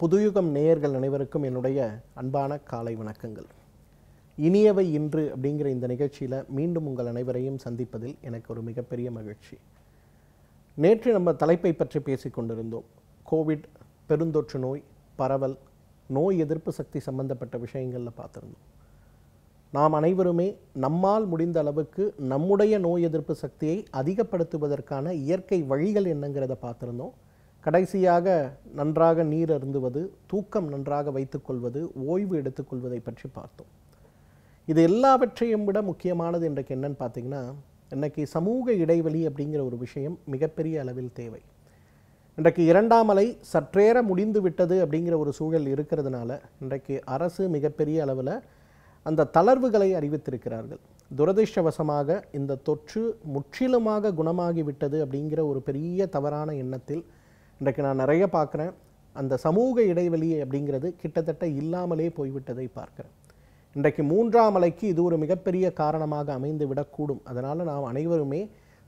புதுயுகம் நேயர்கள் அனைவருக்கும் என்னுடைய அன்பான காலை வணக்கங்கள். இனியவை இன்று அப்படிங்கிற இந்த நிகழ்ச்சியில் மீண்டும் உங்கள் அனைவரையும் சந்திப்பதில் எனக்கு ஒரு மிகப்பெரிய மகிழ்ச்சி. நேற்று நம்ம தலைப்பை பற்றி பேசிக்கொண்டிருந்தோம் கோவிட் பெருந்தொற்று நோய் பரவல் நோய் எதிர்ப்பு சக்தி சம்பந்தப்பட்ட விஷயங்களில் பார்த்துருந்தோம். நாம் அனைவருமே நம்மால் முடிந்த அளவுக்கு நம்முடைய நோய் எதிர்ப்பு சக்தியை அதிகப்படுத்துவதற்கான இயற்கை வழிகள் என்னங்கிறத பார்த்துருந்தோம். கடைசியாக நன்றாக நீர் அருந்துவது தூக்கம் நன்றாக வைத்துக்கொள்வது ஓய்வு எடுத்துக்கொள்வதை பற்றி பார்த்தோம். இது எல்லாவற்றையும் விட முக்கியமானது இன்றைக்கு என்னன்னு பார்த்தீங்கன்னா இன்றைக்கி சமூக இடைவெளி அப்படிங்கிற ஒரு விஷயம் மிகப்பெரிய அளவில் தேவை. இன்றைக்கு இரண்டாம் அலை சற்றேற முடிந்து விட்டது அப்படிங்கிற ஒரு சூழல் இருக்கிறதுனால இன்றைக்கு அரசு மிகப்பெரிய அளவில் அந்த தளர்வுகளை அறிவித்திருக்கிறார்கள். துரதிர்ஷ்டவசமாக இந்த தொற்று முற்றிலுமாக குணமாகிவிட்டது அப்படிங்கிற ஒரு பெரிய தவறான எண்ணத்தில் இன்றைக்கு நான் நிறைய பார்க்குறேன். அந்த சமூக இடைவெளி அப்படிங்கிறது கிட்டத்தட்ட இல்லாமலே போய்விட்டதை பார்க்குறேன். இன்றைக்கு மூன்றாம் அலைக்கு இது ஒரு மிகப்பெரிய காரணமாக அமைந்து விடக்கூடும் அதனால் நாம் அனைவருமே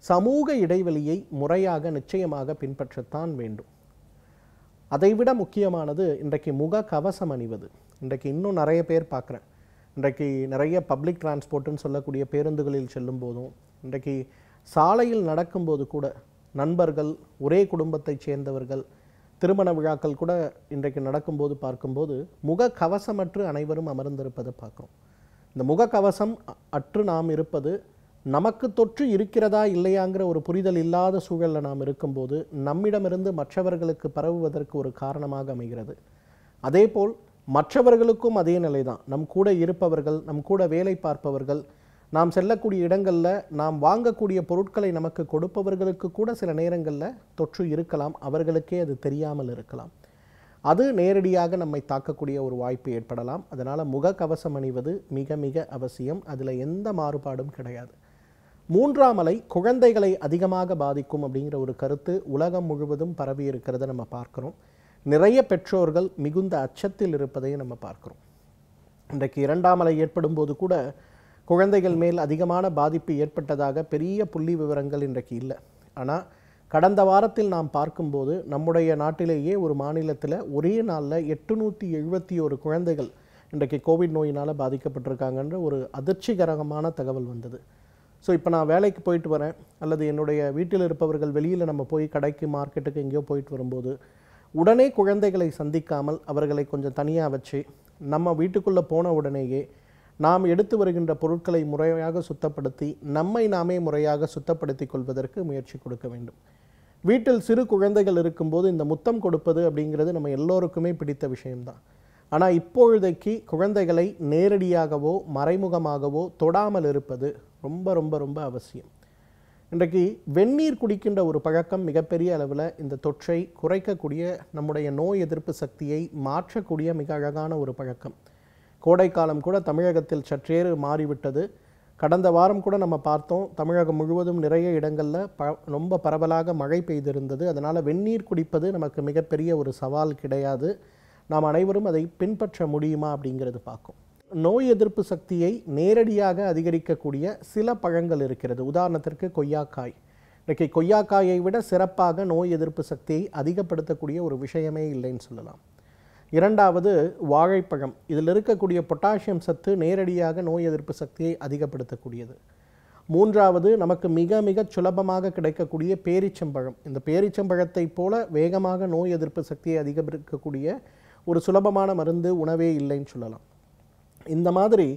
சமூக இடைவெளியை முறையாக நிச்சயமாக பின்பற்றத்தான் வேண்டும். அதைவிட முக்கியமானது இன்றைக்கு முக கவசம் அணிவது. இன்றைக்கு இன்னும் நிறைய பேர் பார்க்குறேன். இன்றைக்கு நிறைய பப்ளிக் டிரான்ஸ்போர்ட்டுன்னு சொல்லக்கூடிய பேருந்துகளில் செல்லும் போதும் இன்றைக்கு சாலையில் நடக்கும்போது கூட நண்பர்கள் ஒரே குடும்பத்தைச் சேர்ந்தவர்கள் திருமண விழாக்கள் கூட இன்றைக்கு நடக்கும்போது பார்க்கும்போது முக கவசமற்று அனைவரும் அமர்ந்திருப்பதை பார்க்குறோம். இந்த முகக்கவசம் அற்று நாம் இருப்பது நமக்கு தொற்று இருக்கிறதா இல்லையாங்கிற ஒரு புரிதல் இல்லாத சூழலில் நாம் இருக்கும்போது நம்மிடமிருந்து மற்றவர்களுக்கு பரவுவதற்கு ஒரு காரணமாக அமைகிறது. அதேபோல் மற்றவர்களுக்கும் அதே நிலைதான். நம் கூட இருப்பவர்கள் நம் கூட வேலை பார்ப்பவர்கள் நாம் செல்லக்கூடிய இடங்களில் நாம் வாங்கக்கூடிய பொருட்களை நமக்கு கொடுப்பவர்களுக்கு கூட சில நேரங்களில் தொற்று இருக்கலாம் அவர்களுக்கே அது தெரியாமல் இருக்கலாம். அது நேரடியாக நம்மை தாக்கக்கூடிய ஒரு வாய்ப்பு ஏற்படலாம். அதனால் முகக்கவசம் அணிவது மிக மிக அவசியம். அதில் எந்த மாறுபாடும் கிடையாது. மூன்றாம் அலை குழந்தைகளை அதிகமாக பாதிக்கும் அப்படிங்கிற ஒரு கருத்து உலகம் முழுவதும் பரவி இருக்கிறத நம்ம பார்க்குறோம். நிறைய பெற்றோர்கள் மிகுந்த அச்சத்தில் இருப்பதையும் நம்ம பார்க்குறோம். இன்றைக்கு இரண்டாம் அலை ஏற்படும் போது கூட குழந்தைகள் மேல் அதிகமான பாதிப்பு ஏற்பட்டதாக பெரிய புள்ளி விவரங்கள் இன்றைக்கு இல்லை. ஆனால் கடந்த வாரத்தில் நாம் பார்க்கும்போது நம்முடைய நாட்டிலேயே ஒரு மாநிலத்தில் ஒரே நாளில் எட்டுநூற்றி எழுபத்தி ஒரு குழந்தைகள் இன்றைக்கு கோவிட் நோயினால் பாதிக்கப்பட்டிருக்காங்கன்ற ஒரு அதிர்ச்சிகரமான தகவல் வந்தது. ஸோ இப்போ நான் வேலைக்கு போயிட்டு வரேன். அல்லது என்னுடைய வீட்டில் இருப்பவர்கள் வெளியில் நம்ம போய் கடைக்கு மார்க்கெட்டுக்கு எங்கேயோ போயிட்டு வரும்போது உடனே குழந்தைகளை சந்திக்காமல் அவர்களை கொஞ்சம் தனியாக வச்சு நம்ம வீட்டுக்குள்ளே போன உடனேயே நாம் எடுத்து வருகின்ற பொருட்களை முறையாக சுத்தப்படுத்தி நம்மை நாமே முறையாக சுத்தப்படுத்தி கொள்வதற்கு முயற்சி கொடுக்க வேண்டும். வீட்டில் சிறு குழந்தைகள் இருக்கும்போது இந்த முத்தம் கொடுப்பது அப்படிங்கிறது நம்ம எல்லோருக்குமே பிடித்த விஷயம்தான். ஆனால் இப்பொழுதைக்கு குழந்தைகளை நேரடியாகவோ மறைமுகமாகவோ தொடாமல் இருப்பது ரொம்ப ரொம்ப ரொம்ப அவசியம். இன்றைக்கு வெந்நீர் குடிக்கின்ற ஒரு பழக்கம் மிகப்பெரிய அளவில் இந்த தொற்றை குறைக்கக்கூடிய நம்முடைய நோய் எதிர்ப்பு சக்தியை மாற்றக்கூடிய மிக அழகான ஒரு பழக்கம். கோடைக்காலம் கூட தமிழகத்தில் சற்றேறு மாறிவிட்டது. கடந்த வாரம் கூட நம்ம பார்த்தோம் தமிழகம் முழுவதும் நிறைய இடங்களில் ப ரொம்ப பரவலாக மழை பெய்திருந்தது. அதனால் வெந்நீர் குடிப்பது நமக்கு மிகப்பெரிய ஒரு சவால் கிடையாது. நாம் அனைவரும் அதை பின்பற்ற முடியுமா அப்படிங்கிறது பார்க்கும். நோய் எதிர்ப்பு சக்தியை நேரடியாக அதிகரிக்கக்கூடிய சில பழங்கள் இருக்கிறது. உதாரணத்திற்கு கொய்யாக்காய். இன்றைக்கி கொய்யாக்காயை விட சிறப்பாக நோய் எதிர்ப்பு சக்தியை அதிகப்படுத்தக்கூடிய ஒரு விஷயமே இல்லைன்னு சொல்லலாம். இரண்டாவது வாழைப்பழம். இதில் இருக்கக்கூடிய பொட்டாசியம் சத்து நேரடியாக நோய் எதிர்ப்பு சக்தியை அதிகப்படுத்தக்கூடியது. மூன்றாவது நமக்கு மிக மிக சுலபமாக கிடைக்கக்கூடிய பேரிச்சம்பழம். இந்த பேரிச்சம்பழத்தை போல வேகமாக நோய் எதிர்ப்பு சக்தியை அதிகரிக்கக்கூடிய ஒரு சுலபமான மருந்து உணவே இல்லைன்னு சொல்லலாம். இந்த மாதிரி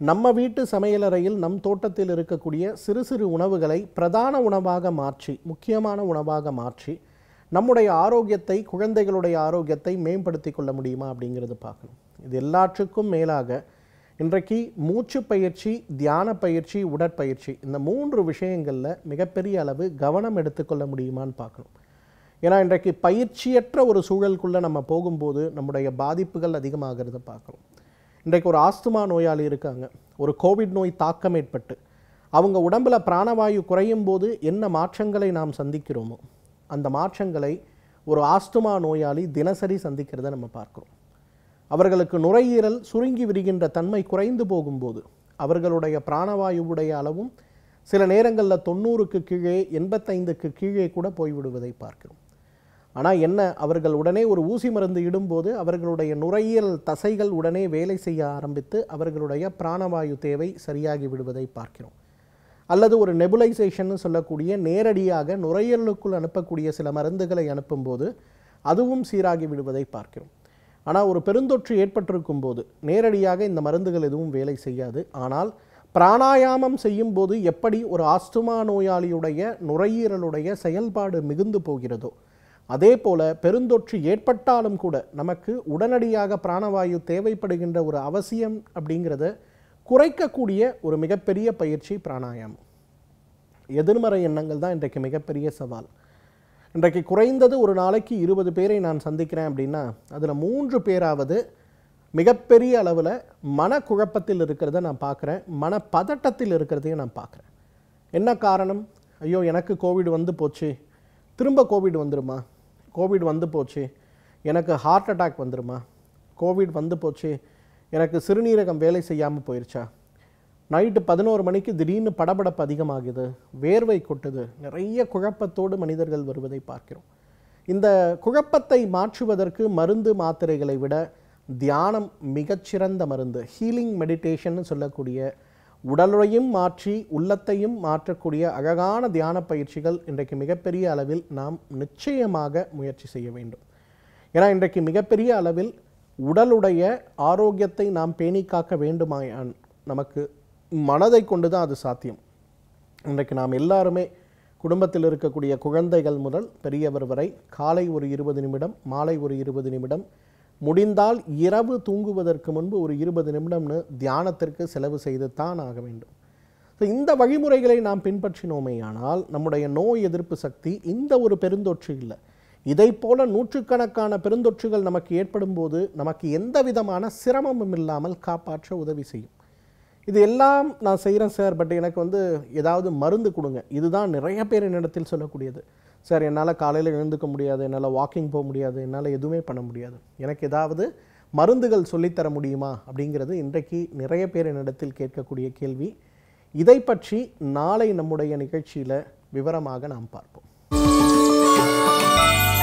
நம்ம வீட்டு சமையலறையில் நம் தோட்டத்தில் இருக்கக்கூடிய சிறு சிறு உணவுகளை பிரதான உணவாக மாற்றி முக்கியமான உணவாக மாற்றி நம்முடைய ஆரோக்கியத்தை குழந்தைகளுடைய ஆரோக்கியத்தை மேம்படுத்தி கொள்ள முடியுமா அப்படிங்கிறது பார்க்கணும். இது எல்லாற்றுக்கும் மேலாக இன்றைக்கு மூச்சு பயிற்சி தியான பயிற்சி உடற்பயிற்சி இந்த மூன்று விஷயங்களில் மிகப்பெரிய அளவு கவனம் எடுத்துக்கொள்ள முடியுமான்னு பார்க்கணும். ஏன்னா இன்றைக்கு பயிற்சியற்ற ஒரு சூழலுக்குள்ளே நம்ம போகும்போது நம்முடைய பாதிப்புகள் அதிகமாகிறத பார்க்குறோம் இன்றைக்கு ஒரு ஆஸ்துமா நோயாளி இருக்காங்க. ஒரு கோவிட் நோய் தாக்கம் ஏற்பட்டு அவங்க உடம்புல பிராணவாயு குறையும் போது என்ன மாற்றங்களை நாம் சந்திக்கிறோமோ அந்த மாற்றங்களை ஒரு ஆஸ்துமா நோயாளி தினசரி சந்திக்கிறத நம்ம பார்க்குறோம். அவர்களுக்கு நுரையீரல் சுருங்கி விரிகின்ற தன்மை குறைந்து போகும்போது அவர்களுடைய பிராணவாயுவுடைய அளவும் சில நேரங்களில் தொண்ணூறுக்கு கீழே எண்பத்தைந்துக்கு கீழே கூட போய்விடுவதை பார்க்கிறோம். ஆனால் என்ன அவர்கள் உடனே ஒரு ஊசி மருந்து இடும்போது அவர்களுடைய நுரையீரல் தசைகள் உடனே வேலை செய்ய ஆரம்பித்து அவர்களுடைய பிராணவாயு தேவை சரியாகி விடுவதை பார்க்கிறோம். அல்லது ஒரு நெபுலைசேஷன் சொல்லக்கூடிய நேரடியாக நுரையீரலுக்குள் அனுப்பக்கூடிய சில மருந்துகளை அனுப்பும்போது அதுவும் சீராகி விடுவதை பார்க்கிறோம். ஆனால் ஒரு பெருந்தொற்று ஏற்பட்டிருக்கும் போது நேரடியாக இந்த மருந்துகள் எதுவும் வேலை செய்யாது. ஆனால் பிராணாயாமம் செய்யும் போது எப்படி ஒரு ஆஸ்துமா நோயாளியுடைய நுரையீரலுடைய செயல்பாடு மிகுந்து போகிறதோ அதே போல பெருந்தொற்று ஏற்பட்டாலும் கூட நமக்கு உடனடியாக பிராணவாயு தேவைப்படுகின்ற ஒரு அவசியம் அப்படிங்கிறத குறைக்கக்கூடிய ஒரு மிகப்பெரிய பயிற்சி பிராணாயாமம். எதிர்மறை எண்ணங்கள் தான் இன்றைக்கு மிகப்பெரிய சவால். இன்றைக்கு குறைந்தது ஒரு நாளைக்கு இருபது பேரை நான் சந்திக்கிறேன் அப்படின்னா அதில் மூன்று பேராவது மிகப்பெரிய அளவில் மனக்குழப்பத்தில் இருக்கிறத நான் பார்க்குறேன் மன பதட்டத்தில் இருக்கிறதையும் நான் பார்க்குறேன். என்ன காரணம்? ஐயோ எனக்கு கோவிட் வந்து போச்சு. திரும்ப கோவிட் வந்துருமா? கோவிட் வந்து போச்சு. எனக்கு ஹார்ட் அட்டாக் வந்துருமா? கோவிட் வந்து போச்சு. எனக்கு சிறுநீரகம் வேலை செய்யாமல் போயிடுச்சா நைட்டு பதினோரு மணிக்கு திடீர்னு படபடப்பு அதிகமாகுது வேர்வை கொட்டுது நிறைய குழப்பத்தோடு மனிதர்கள் வருவதை பார்க்கிறோம். இந்த குழப்பத்தை மாற்றுவதற்கு மருந்து மாத்திரைகளை விட தியானம் மிகச்சிறந்த மருந்து ஹீலிங் மெடிடேஷன் சொல்லக்கூடிய உடலுறையும் மாற்றி உள்ளத்தையும் மாற்றக்கூடிய அழகான தியான பயிற்சிகள் இன்றைக்கு மிகப்பெரிய அளவில் நாம் நிச்சயமாக முயற்சி செய்ய வேண்டும். ஏன்னா இன்றைக்கு மிகப்பெரிய அளவில் உடலுடைய ஆரோக்கியத்தை நாம் பேணி காக்க வேண்டுமாயான் நமக்கு மனதை கொண்டு தான் அது சாத்தியம். இன்றைக்கு நாம் எல்லாருமே குடும்பத்தில் இருக்கக்கூடிய குழந்தைகள் முதல் பெரியவர் வரை காலை ஒரு இருபது நிமிடம் மாலை ஒரு இருபது நிமிடம் முடிந்தால் இரவு தூங்குவதற்கு முன்பு ஒரு இருபது நிமிடம்னு தியானத்திற்கு செலவு செய்து தான் ஆக வேண்டும். ஸோ இந்த வழிமுறைகளை நாம் பின்பற்றினோமேயானால் நம்முடைய நோய் எதிர்ப்பு சக்தி இந்த ஒரு பெருந்தொற்று இல்லை. இதை போல நூற்றுக்கணக்கான பெருந்தொற்றுகள் நமக்கு ஏற்படும் போது நமக்கு எந்த விதமான சிரமமும் இல்லாமல் காப்பாற்ற உதவி செய்யும். இது எல்லாம் நான் செய்கிறேன் சார் பட் எனக்கு வந்து ஏதாவது மருந்து கொடுங்க. இதுதான் நிறைய பேர் என்னிடத்தில் சொல்லக்கூடியது. சார் என்னால் காலையில் எழுந்துக்க முடியாது என்னால் வாக்கிங் போக முடியாது என்னால் எதுவுமே பண்ண முடியாது. எனக்கு ஏதாவது மருந்துகள் சொல்லித்தர முடியுமா அப்படிங்கிறது இன்றைக்கு நிறைய பேர் என்னிடத்தில் கேட்கக்கூடிய கேள்வி. இதை பற்றி நாளை நம்முடைய நிகழ்ச்சியில் விவரமாக நாம் பார்ப்போம். Bye.